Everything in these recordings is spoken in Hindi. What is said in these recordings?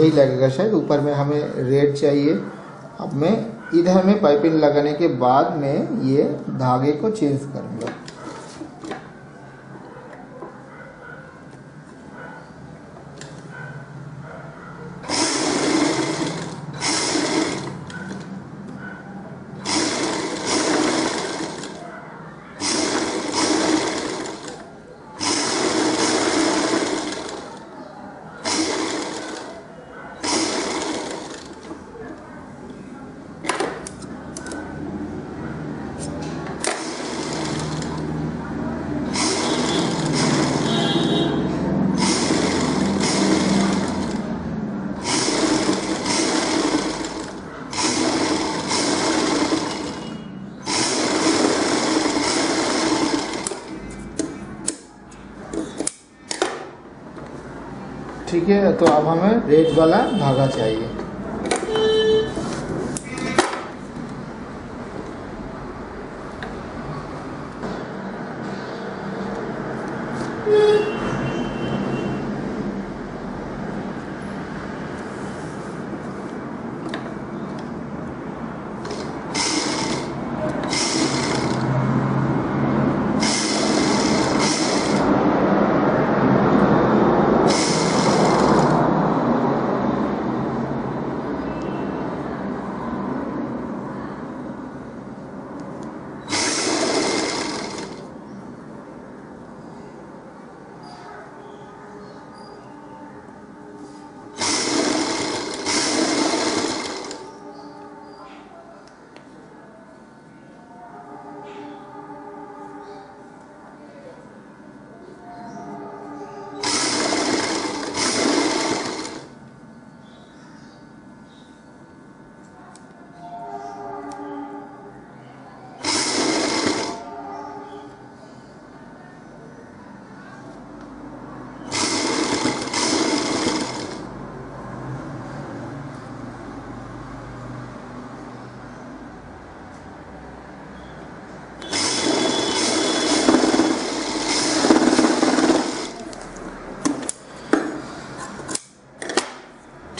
यही लगेगा शायद, ऊपर में हमें रेड चाहिए। अब मैं इधर में पाइपिंग लगाने के बाद में ये धागे को चेंज करूँगा। ठीक है तो अब हमें रेड वाला धागा चाहिए।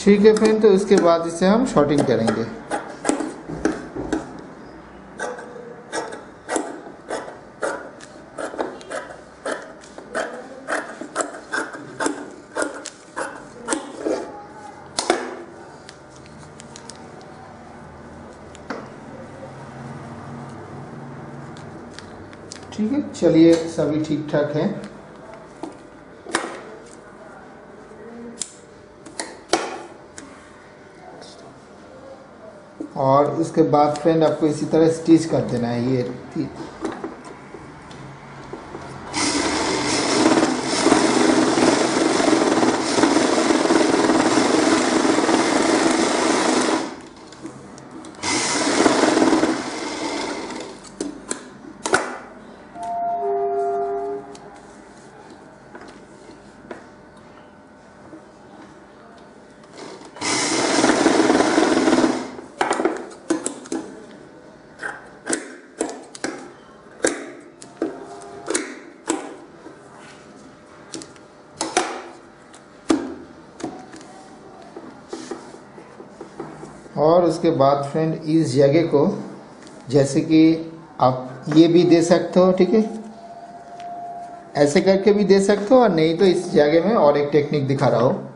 ठीक है फ्रेंड तो उसके बाद इसे हम शॉर्टिंग करेंगे। ठीक है, चलिए सभी ठीक ठाक हैं और उसके बाद फ्रेंड आपको इसी तरह स्टिच कर देना है ये और उसके बाद फ्रेंड इस जगह को, जैसे कि आप ये भी दे सकते हो, ठीक है? ऐसे करके भी दे सकते हो, और नहीं तो इस जगह में और एक टेक्निक दिखा रहा हूँ।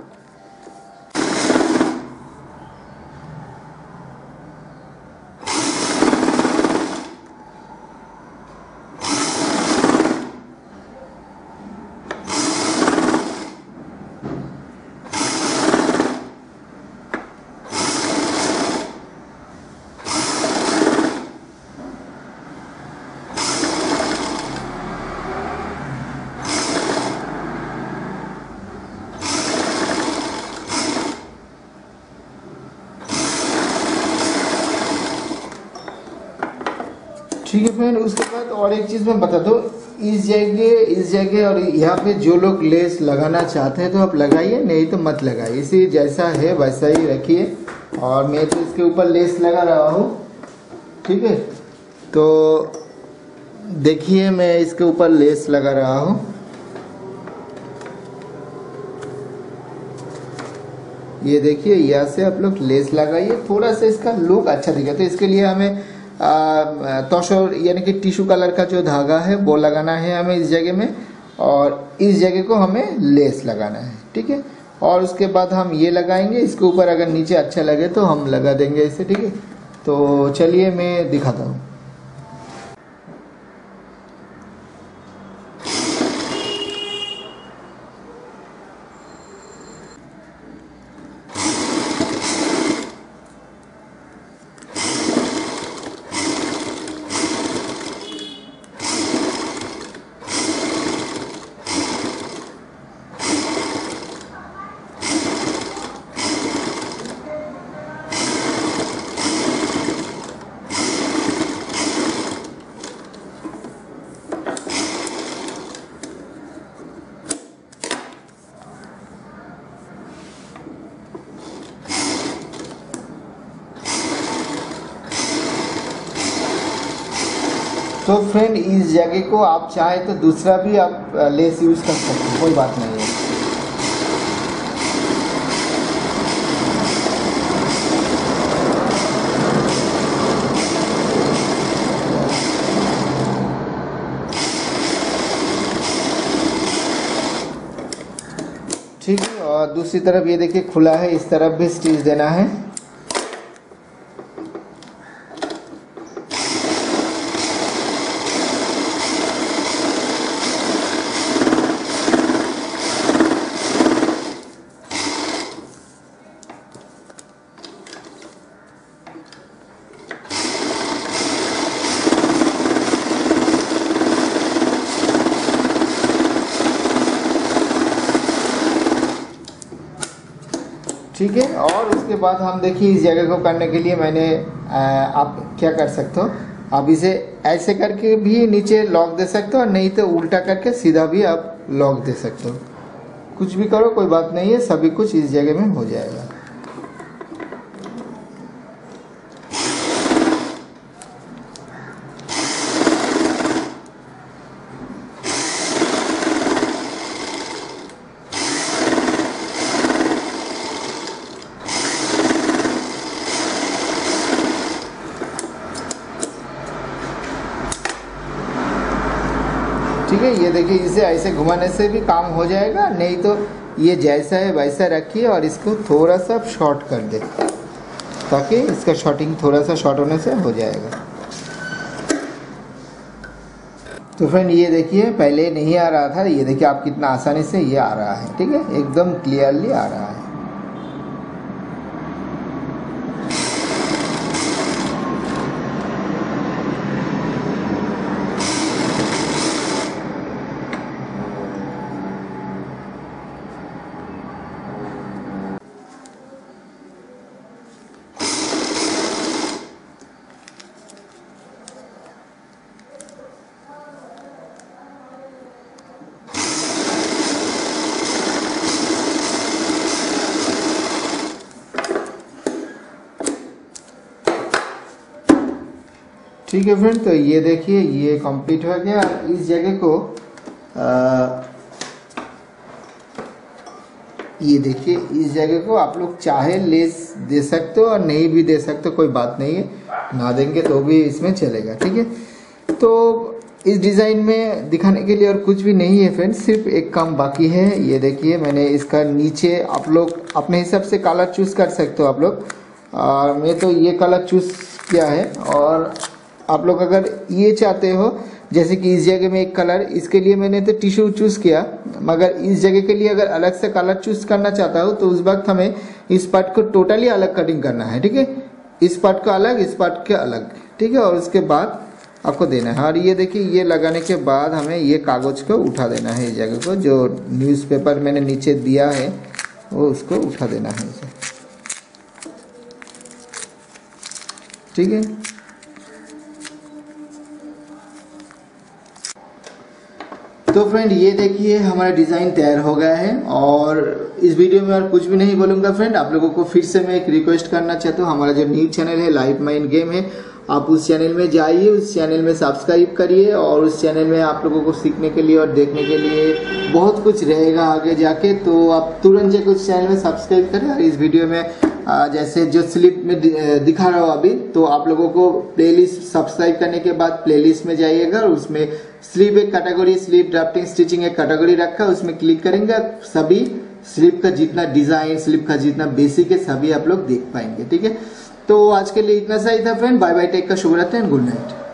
ठीक है फ्रेंड उसके बाद और एक चीज़ मैं बता दूँ, इस जगह इस जगह और यहाँ पे जो लोग लेस लगाना चाहते हैं तो आप लगाइए, नहीं तो मत लगाइए। इसी जैसा है वैसा ही रखिए। और मैं तो इसके ऊपर लेस लगा रहा हूँ। ठीक है? तो देखिए, मैं इसके ऊपर लेस लगा रहा हूँ। ये देखिए, यहाँ से आप लोग लेस लगाइए। थोड़ा सा इसका लुक अच्छा दिखे तो इसके लिए हमें तोशोर यानी कि टिश्यू कलर का जो धागा है, वो लगाना है हमें इस जगह में और इस जगह को हमें लेस लगाना है, ठीक है? और उसके बाद हम ये लगाएँगे, इसके ऊपर अगर नीचे अच्छा लगे तो हम लगा देंगे इसे, ठीक है? तो चलिए मैं दिखाता हूँ। तो फ्रेंड इस जगह को आप चाहे तो दूसरा भी आप लेस यूज़ कर सकते हैं, कोई बात नहीं है। ठीक है, और दूसरी तरफ़ ये देखिए, खुला है, इस तरफ़ भी स्टिच देना है। ठीक है, और उसके बाद हम देखिए इस जगह को करने के लिए मैंने आप क्या कर सकते हो? आप इसे ऐसे करके भी नीचे लॉक दे सकते हो, और नहीं तो उल्टा करके सीधा भी आप लॉक दे सकते हो। कुछ भी करो, कोई बात नहीं है, सभी कुछ इस जगह में हो जाएगा। है ये देखिए, इसे ऐसे घुमाने से भी काम हो जाएगा। नहीं तो ये जैसा है, वैसा रखिए और इसको थोड़ा सा शॉर्ट कर दे, ताकि इसका शॉर्टिंग थोड़ा सा शॉर्ट होने से हो जाएगा। तो फ्रेंड ये देखिए, पहले नहीं आ रहा था, ये देखिए, आप कितना आसानी से ये आ रहा है, ठीक है? एकदम क्लियरली आ रहा है। ठीक है फ्रेंड तो ये देखिए ये कंप्लीट हो गया। इस जगह को आ, ये देखिए इस जगह को आप लोग चाहे लेस दे सकते हो और नहीं भी दे सकते कोई बात नहीं है। ना देंगे तो भी इसमें चलेगा ठीक है? तो इस डिज़ाइन में दिखाने के लिए और कुछ भी नहीं है फ्रेंड्स सिर्फ़ एक काम बाकी है। ये देखिए मैंने इसका नीचे आप लोग अपने हिसाब से कलर चूज़ कर सकते हो आप लोग। और मैं तो ये कलर चूज़ किया है और आप लोग अगर ये चाहते हो, जैसे कि इस जगह में एक कलर इसके लिए मैंने तो टिश्यू चूज़ किया, मगर इस जगह के लिए अगर अलग से कलर चूज़ करना चाहता हो तो उस वक्त हमें इस पार्ट को टोटली अलग कटिंग करना है, ठीक है? इस पार्ट को अलग, इस पार्ट के अलग, ठीक है? और उसके बाद आपको देना है। और ये देखिए, ये लगाने के बाद हमें ये कागज़ को उठा देना है, इस जगह को, जो न्यूज़पेपर मैंने नीचे दिया है, वो उसको उठा देना है ठीक है? तो फ्रेंड ये देखिए, हमारा डिज़ाइन तैयार हो गया है और इस वीडियो में और कुछ भी नहीं बोलूँगा फ्रेंड आप लोगों को फिर से मैं एक रिक्वेस्ट करना चाहता हूँ। हमारा जो न्यूज़ चैनल है लाइव माइंड गेम है आप उस चैनल में जाइए, उस चैनल में सब्सक्राइब करिए और उस चैनल में आप लोगों को सीखने के लिए और देखने के लिए बहुत कुछ रहेगा आगे जाके। तो आप तुरंत जाके उस चैनल में सब्सक्राइब करें और इस वीडियो में जैसे जो स्लिप में दिखा रहा हूँ अभी तो आप लोगों को प्लेलिस्ट सब्सक्राइब करने के बाद प्लेलिस्ट में जाइएगा और उसमें स्लीप एक कैटेगरी स्लीप ड्राफ्टिंग स्टिचिंग एक कैटेगरी रखा, उसमें क्लिक करेंगे, सभी स्लिप का जितना डिज़ाइन स्लिप का जितना बेसिक है, सभी आप लोग देख पाएँगे, ठीक है? तो आज के लिए इतना सही था फ्रेंड बाय बाय टेक का शुभ रहते हैं गुड नाइट